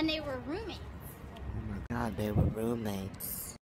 And they were roommates. Oh my god, they were roommates.